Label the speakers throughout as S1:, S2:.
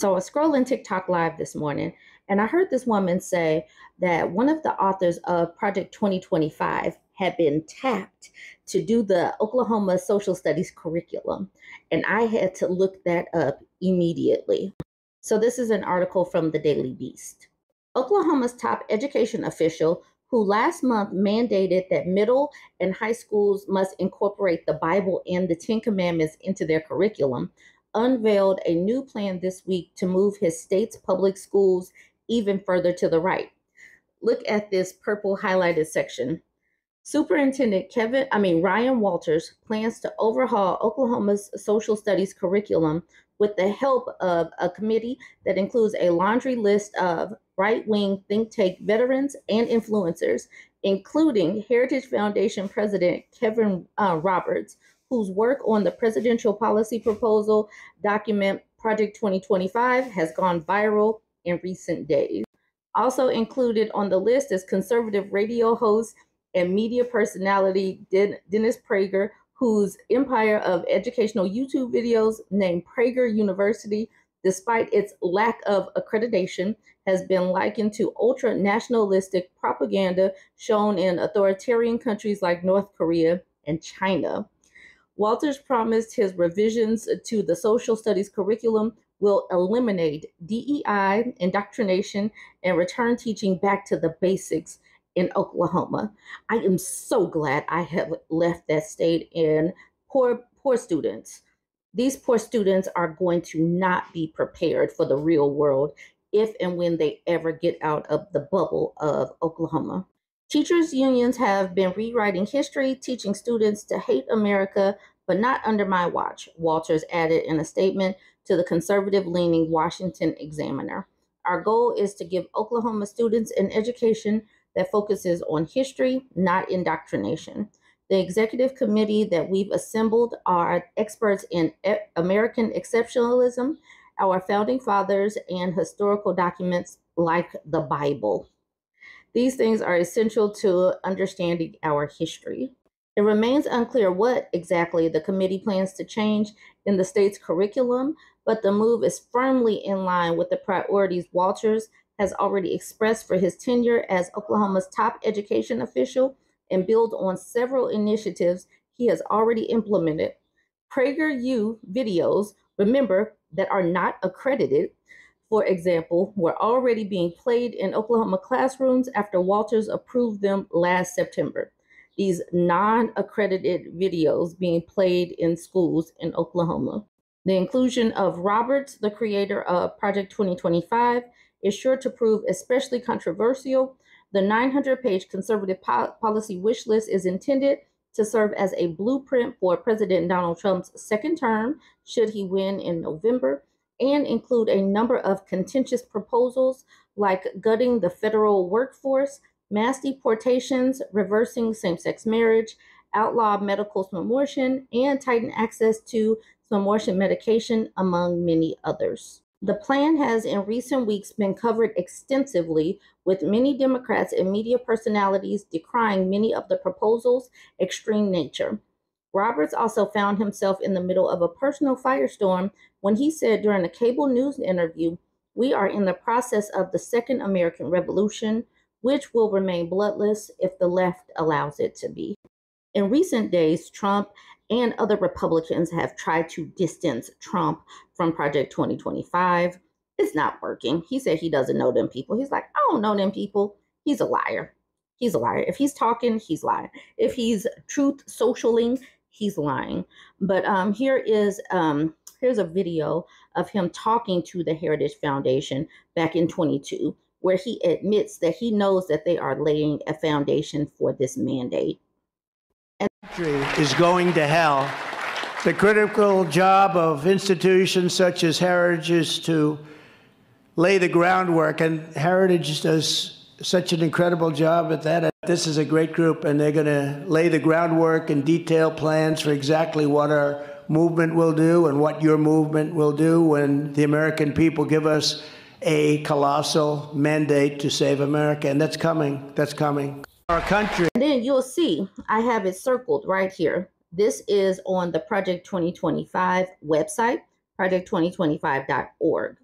S1: So I was scrolling TikTok live this morning and I heard this woman say that one of the authors of Project 2025 had been tapped to do the Oklahoma social studies curriculum. And I had to look that up immediately. So this is an article from the Daily Beast. Oklahoma's top education official who last month mandated that middle and high schools must incorporate the Bible and the Ten Commandments into their curriculum, unveiled a new plan this week to move his state's public schools even further to the right. Look at this purple highlighted section. Superintendent Kevin, I mean Ryan Walters plans to overhaul Oklahoma's social studies curriculum with the help of a committee that includes a laundry list of right wing think tank veterans and influencers, including Heritage Foundation President Kevin uh, Roberts, whose work on the presidential policy proposal document Project 2025 has gone viral in recent days. Also included on the list is conservative radio host and media personality Dennis Prager, whose empire of educational YouTube videos named Prager University, despite its lack of accreditation, has been likened to ultra nationalistic propaganda shown in authoritarian countries like North Korea and China. Walters promised his revisions to the social studies curriculum will eliminate DEI indoctrination and return teaching back to the basics in Oklahoma. I am so glad I have left that state and poor poor students. These poor students are going to not be prepared for the real world if and when they ever get out of the bubble of Oklahoma. Teachers' unions have been rewriting history, teaching students to hate America, but not under my watch, Walters added in a statement to the conservative leaning Washington Examiner. Our goal is to give Oklahoma students an education that focuses on history, not indoctrination. The executive committee that we've assembled are experts in American exceptionalism, our founding fathers, and historical documents like the Bible. These things are essential to understanding our history. It remains unclear what exactly the committee plans to change in the state's curriculum, but the move is firmly in line with the priorities Walters has already expressed for his tenure as Oklahoma's top education official and build on several initiatives he has already implemented. PragerU videos, remember, that are not accredited, for example, were already being played in Oklahoma classrooms after Walters approved them last September. These non accredited videos being played in schools in Oklahoma. The inclusion of Roberts, the creator of Project 2025, is sure to prove especially controversial. The 900 page conservative po- policy wish list is intended to serve as a blueprint for President Donald Trump's second term, should he win in November, and include a number of contentious proposals like gutting the federal workforce, mass deportations, reversing same sex marriage, outlaw medical swimmersion, and tighten access to swimmersion medication, among many others. The plan has in recent weeks been covered extensively, with many Democrats and media personalities decrying many of the proposals' extreme nature. Roberts also found himself in the middle of a personal firestorm when he said during a cable news interview, We are in the process of the Second American Revolution, which will remain bloodless if the left allows it to be. In recent days, Trump and other Republicans have tried to distance Trump from Project 2025. It's not working. He said he doesn't know them people. He's like, I don't know them people. He's a liar. He's a liar. If he's talking, he's lying. If he's truth socialing, he's lying. But um, here is um, here's a video of him talking to the Heritage Foundation back in 22, where he admits that he knows that they are laying a foundation for this mandate And
S2: is going to hell. The critical job of institutions such as Heritage is to lay the groundwork, and Heritage does such an incredible job at that. This is a great group, and they're going to lay the groundwork and detail plans for exactly what our movement will do and what your movement will do when the American people give us a colossal mandate to save America. And that's coming. That's coming our country.
S1: And then you'll see I have it circled right here. This is on the Project 2025 website, project2025.org.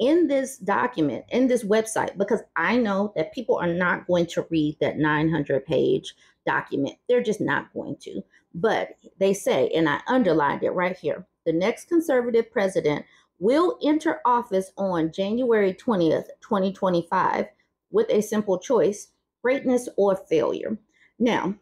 S1: in this document, in this website, because I know that people are not going to read that 900 page document. They're just not going to. But they say, and I underlined it right here the next conservative president will enter office on January 20th, 2025, with a simple choice greatness or failure. Now,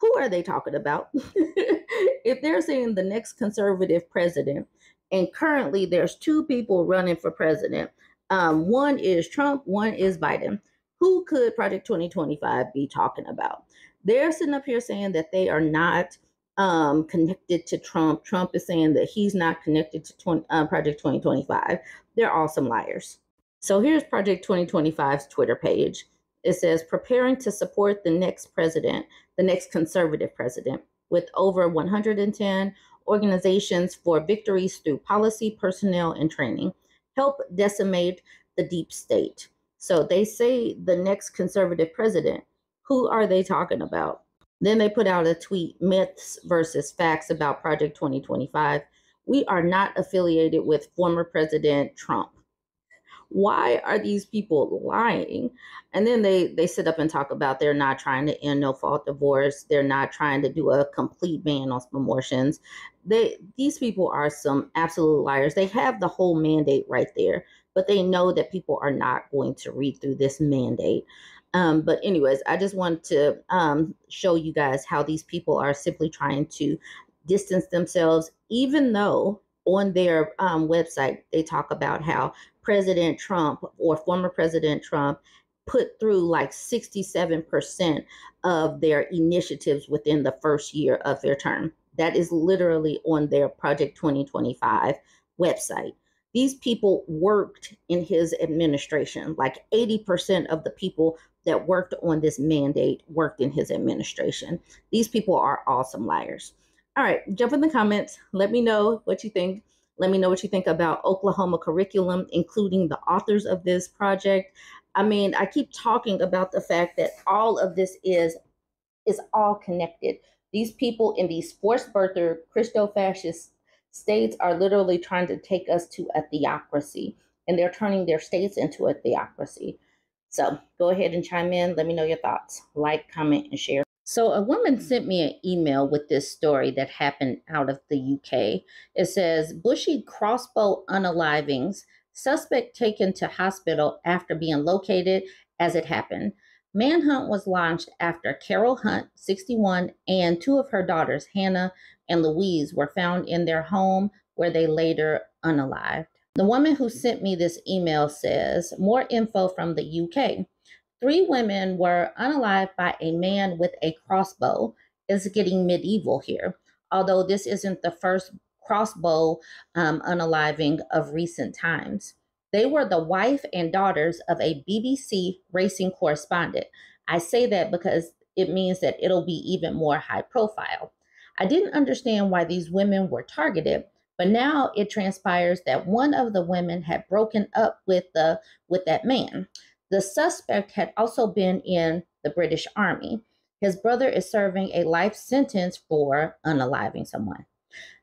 S1: who are they talking about? if they're saying the next conservative president, and currently there's two people running for president, um, one is Trump, one is Biden. Who could Project 2025 be talking about? They're sitting up here saying that they are not um, connected to Trump. Trump is saying that he's not connected to 20, uh, Project 2025. They're all some liars. So here's Project 2025's Twitter page. It says, preparing to support the next president, the next conservative president, with over 110 organizations for victories through policy, personnel, and training. Help decimate the deep state. So they say the next conservative president. Who are they talking about? Then they put out a tweet myths versus facts about Project 2025. We are not affiliated with former President Trump. Why are these people lying? And then they they sit up and talk about they're not trying to end no fault divorce. They're not trying to do a complete ban on abortions. They these people are some absolute liars. They have the whole mandate right there, but they know that people are not going to read through this mandate. Um, but anyways, I just want to um, show you guys how these people are simply trying to distance themselves, even though on their um, website they talk about how President Trump or former President Trump put through like 67% of their initiatives within the first year of their term. That is literally on their Project 2025 website. These people worked in his administration. Like 80% of the people that worked on this mandate worked in his administration. These people are awesome liars. All right, jump in the comments. Let me know what you think. Let me know what you think about Oklahoma curriculum, including the authors of this project. I mean, I keep talking about the fact that all of this is is all connected. These people in these forced birther Christo-fascist states are literally trying to take us to a theocracy, and they're turning their states into a theocracy. So go ahead and chime in. Let me know your thoughts. Like, comment, and share. So, a woman sent me an email with this story that happened out of the UK. It says Bushey crossbow unalivings, suspect taken to hospital after being located as it happened. Manhunt was launched after Carol Hunt, 61, and two of her daughters, Hannah and Louise, were found in their home where they later unalived. The woman who sent me this email says more info from the UK. Three women were unalived by a man with a crossbow. It's getting medieval here, although this isn't the first crossbow um, unaliving of recent times. They were the wife and daughters of a BBC racing correspondent. I say that because it means that it'll be even more high profile. I didn't understand why these women were targeted, but now it transpires that one of the women had broken up with the with that man. The suspect had also been in the British Army. His brother is serving a life sentence for unaliving someone.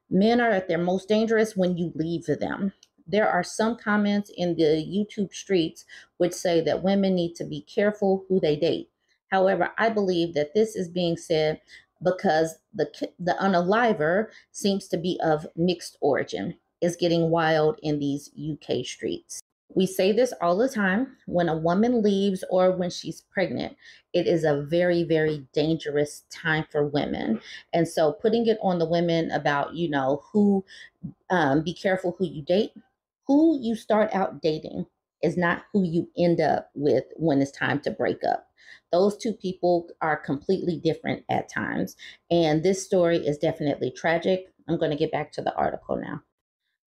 S1: Men are at their most dangerous when you leave them. There are some comments in the YouTube streets which say that women need to be careful who they date. However, I believe that this is being said because the the unaliver seems to be of mixed origin. Is getting wild in these UK streets. We say this all the time when a woman leaves or when she's pregnant. It is a very, very dangerous time for women. And so putting it on the women about, you know, who, um, be careful who you date, who you start out dating is not who you end up with when it's time to break up. Those two people are completely different at times. And this story is definitely tragic. I'm going to get back to the article now.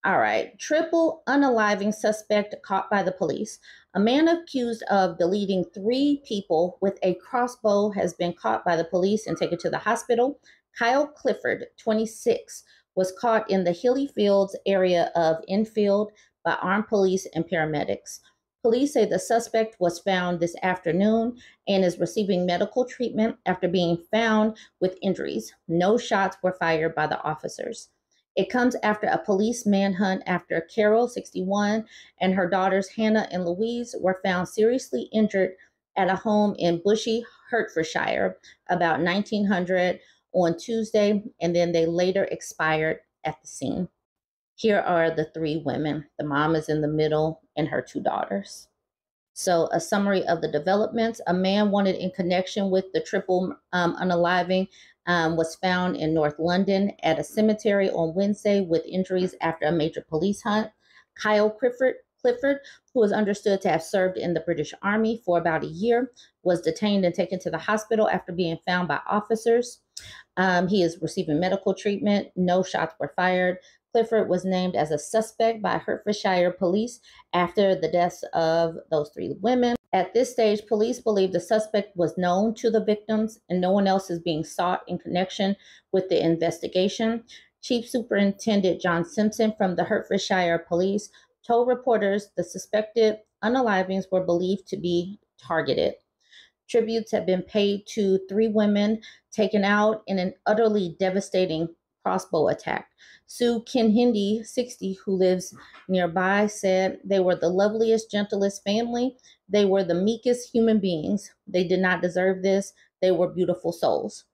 S1: All right. Triple unaliving suspect caught by the police. A man accused of deleting three people with a crossbow has been caught by the police and taken to the hospital. Kyle Clifford, 26, was caught in the Hilly Fields area of Enfield by armed police and paramedics. Police say the suspect was found this afternoon and is receiving medical treatment after being found with injuries. No shots were fired by the officers. It comes after a police manhunt after Carol, 61, and her daughters Hannah and Louise were found seriously injured at a home in Bushey, Hertfordshire, about 1900 on Tuesday, and then they later expired at the scene. Here are the three women. The mom is in the middle, and her two daughters. So, a summary of the developments. A man wanted in connection with the triple um, unaliving um, was found in North London at a cemetery on Wednesday with injuries after a major police hunt. Kyle Clifford, Clifford, who is understood to have served in the British Army for about a year, was detained and taken to the hospital after being found by officers. Um, he is receiving medical treatment. No shots were fired. Clifford was named as a suspect by Hertfordshire police after the deaths of those three women. At this stage, police believe the suspect was known to the victims and no one else is being sought in connection with the investigation. Chief Superintendent John Simpson from the Hertfordshire Police told reporters the suspected unalivings were believed to be targeted. Tributes have been paid to three women taken out in an utterly devastating crossbow attack. Sue Kinhindi, 60, who lives nearby, said they were the loveliest, gentlest family. They were the meekest human beings. They did not deserve this. They were beautiful souls.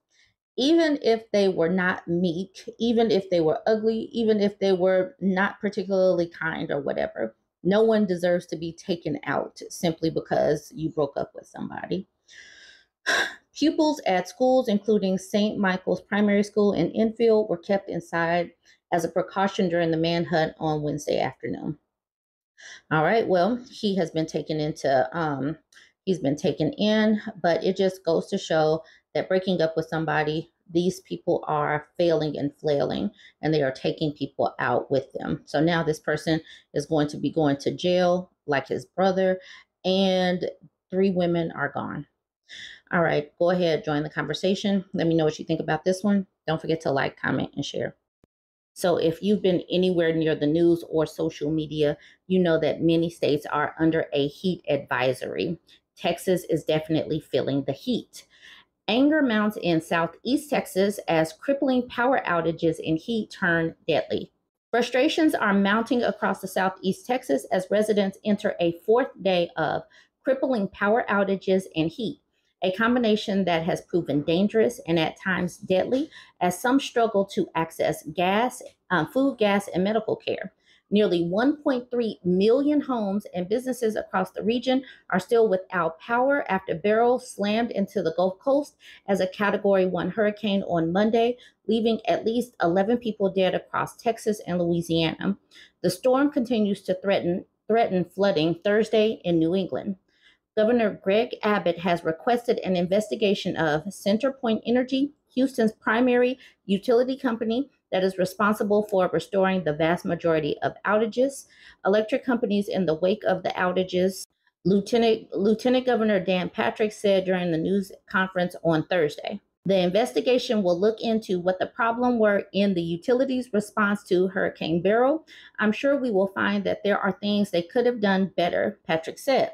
S1: Even if they were not meek, even if they were ugly, even if they were not particularly kind or whatever, no one deserves to be taken out simply because you broke up with somebody. Pupils at schools, including St. Michael's Primary School in Enfield, were kept inside as a precaution during the manhunt on Wednesday afternoon. All right, well, he has been taken into, um, he's been taken in, but it just goes to show that breaking up with somebody, these people are failing and flailing, and they are taking people out with them. So now this person is going to be going to jail like his brother, and three women are gone. All right, go ahead, join the conversation. Let me know what you think about this one. Don't forget to like, comment, and share. So, if you've been anywhere near the news or social media, you know that many states are under a heat advisory. Texas is definitely feeling the heat. Anger mounts in southeast Texas as crippling power outages and heat turn deadly. Frustrations are mounting across the southeast Texas as residents enter a fourth day of crippling power outages and heat a combination that has proven dangerous and at times deadly as some struggle to access gas, um, food, gas, and medical care. Nearly 1.3 million homes and businesses across the region are still without power after Beryl slammed into the Gulf Coast as a Category 1 hurricane on Monday, leaving at least 11 people dead across Texas and Louisiana. The storm continues to threaten threaten flooding Thursday in New England. Governor Greg Abbott has requested an investigation of CenterPoint Energy, Houston's primary utility company that is responsible for restoring the vast majority of outages. Electric companies in the wake of the outages, Lieutenant, Lieutenant Governor Dan Patrick said during the news conference on Thursday. The investigation will look into what the problem were in the utilities' response to Hurricane Beryl. I'm sure we will find that there are things they could have done better, Patrick said.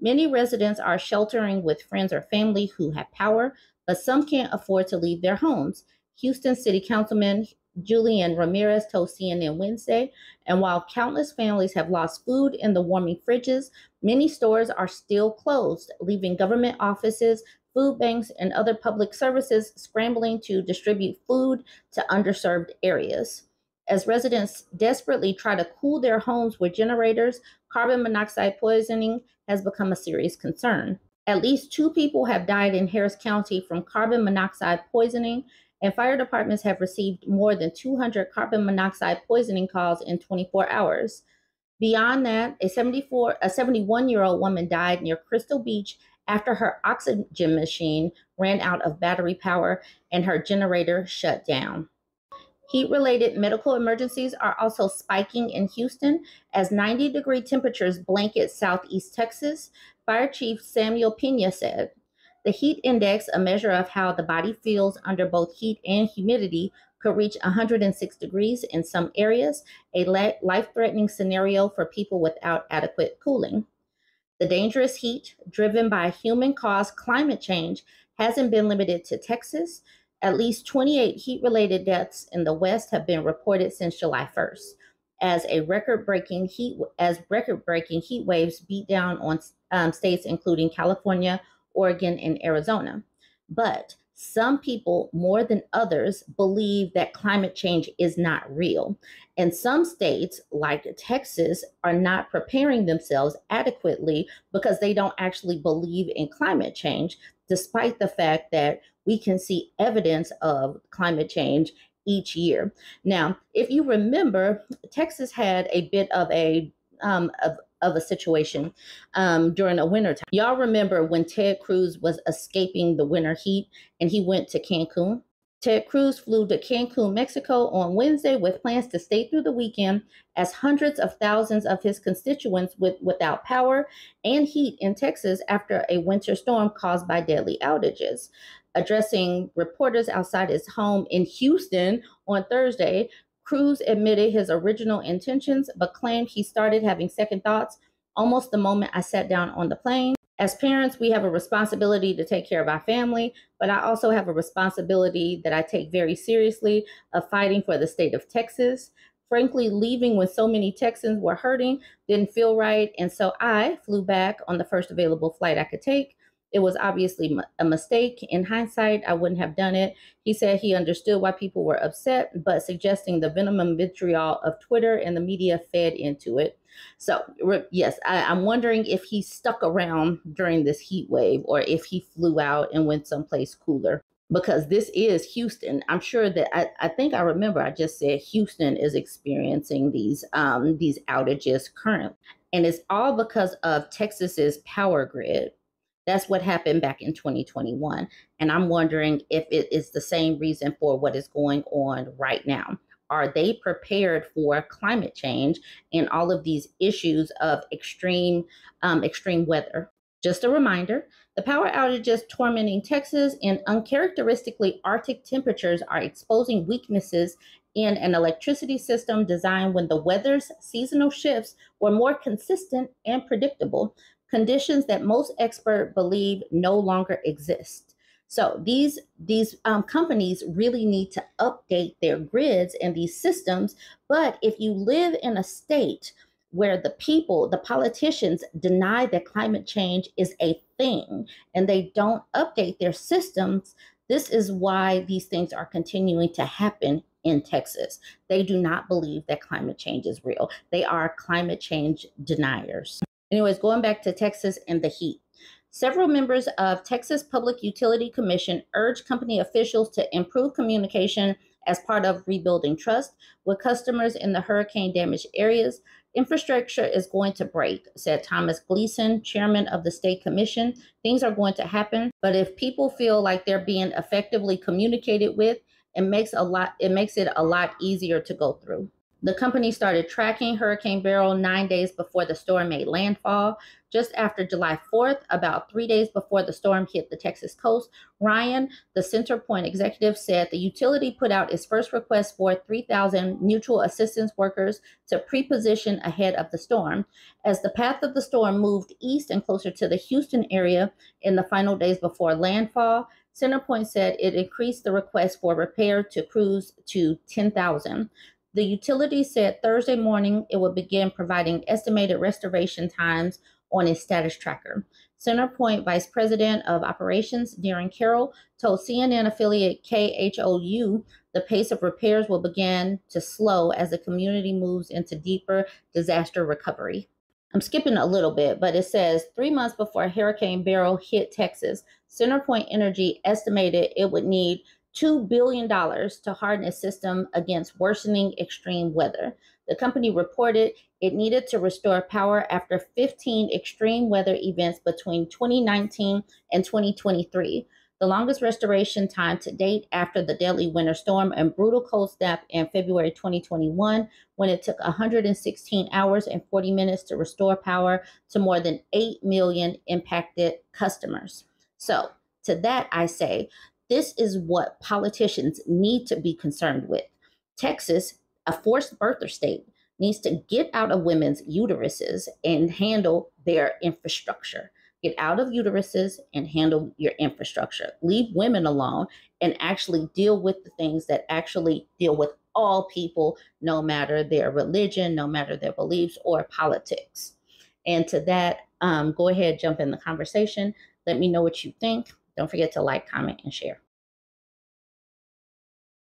S1: Many residents are sheltering with friends or family who have power, but some can't afford to leave their homes. Houston City Councilman Julian Ramirez told CNN Wednesday. And while countless families have lost food in the warming fridges, many stores are still closed, leaving government offices, food banks, and other public services scrambling to distribute food to underserved areas. As residents desperately try to cool their homes with generators, carbon monoxide poisoning has become a serious concern. At least two people have died in Harris County from carbon monoxide poisoning, and fire departments have received more than 200 carbon monoxide poisoning calls in 24 hours. Beyond that, a 74 a 71 year old woman died near Crystal Beach after her oxygen machine ran out of battery power and her generator shut down. Heat related medical emergencies are also spiking in Houston as 90 degree temperatures blanket southeast Texas, Fire Chief Samuel Pena said. The heat index, a measure of how the body feels under both heat and humidity, could reach 106 degrees in some areas, a life threatening scenario for people without adequate cooling. The dangerous heat, driven by human caused climate change, hasn't been limited to Texas. At least 28 heat related deaths in the West have been reported since July 1st as a record-breaking heat as record-breaking heat waves beat down on um, states including California, Oregon, and Arizona. But some people, more than others, believe that climate change is not real. And some states, like Texas, are not preparing themselves adequately because they don't actually believe in climate change, despite the fact that we can see evidence of climate change each year. Now, if you remember, Texas had a bit of a um, of, of a situation um, during a winter time. Y'all remember when Ted Cruz was escaping the winter heat and he went to Cancun? Ted Cruz flew to Cancun, Mexico on Wednesday with plans to stay through the weekend as hundreds of thousands of his constituents with, without power and heat in Texas after a winter storm caused by deadly outages. Addressing reporters outside his home in Houston on Thursday, Cruz admitted his original intentions, but claimed he started having second thoughts almost the moment I sat down on the plane. As parents, we have a responsibility to take care of our family, but I also have a responsibility that I take very seriously of fighting for the state of Texas. Frankly, leaving when so many Texans were hurting didn't feel right, and so I flew back on the first available flight I could take. It was obviously a mistake. In hindsight, I wouldn't have done it. He said he understood why people were upset, but suggesting the venom and vitriol of Twitter and the media fed into it. So, yes, I, I'm wondering if he stuck around during this heat wave or if he flew out and went someplace cooler because this is Houston. I'm sure that I, I think I remember I just said Houston is experiencing these um, these outages currently. And it's all because of Texas's power grid. That's what happened back in 2021. And I'm wondering if it is the same reason for what is going on right now. Are they prepared for climate change and all of these issues of extreme um, extreme weather? Just a reminder, the power outages tormenting Texas and uncharacteristically Arctic temperatures are exposing weaknesses in an electricity system designed when the weather's seasonal shifts were more consistent and predictable, conditions that most experts believe no longer exist. So these these um, companies really need to update their grids and these systems. But if you live in a state where the people, the politicians deny that climate change is a thing and they don't update their systems, this is why these things are continuing to happen in Texas. They do not believe that climate change is real. They are climate change deniers. Anyways, going back to Texas and the heat. Several members of Texas Public Utility Commission urged company officials to improve communication as part of rebuilding trust with customers in the hurricane damaged areas. Infrastructure is going to break, said Thomas Gleeson, chairman of the state commission. Things are going to happen, but if people feel like they're being effectively communicated with, it makes a lot it makes it a lot easier to go through. The company started tracking Hurricane Beryl nine days before the storm made landfall. Just after July 4th, about three days before the storm hit the Texas coast, Ryan, the CenterPoint executive, said the utility put out its first request for 3,000 mutual assistance workers to pre-position ahead of the storm. As the path of the storm moved east and closer to the Houston area in the final days before landfall, CenterPoint said it increased the request for repair to crews to 10,000. The utility said Thursday morning it would begin providing estimated restoration times on its status tracker. CenterPoint Vice President of Operations Darin Carroll told CNN affiliate KHOU the pace of repairs will begin to slow as the community moves into deeper disaster recovery. I'm skipping a little bit, but it says three months before Hurricane Beryl hit Texas, CenterPoint Energy estimated it would need $2 billion to harden its system against worsening extreme weather. The company reported it needed to restore power after 15 extreme weather events between 2019 and 2023, the longest restoration time to date after the deadly winter storm and brutal cold snap in February 2021, when it took 116 hours and 40 minutes to restore power to more than 8 million impacted customers. So, to that, I say this is what politicians need to be concerned with. Texas, a forced birther state, needs to get out of women's uteruses and handle their infrastructure. Get out of uteruses and handle your infrastructure. Leave women alone and actually deal with the things that actually deal with all people, no matter their religion, no matter their beliefs or politics. And to that, um, go ahead, jump in the conversation. Let me know what you think. Don't forget to like, comment, and share.